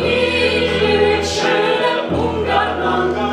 Ich wünsche der Ungarn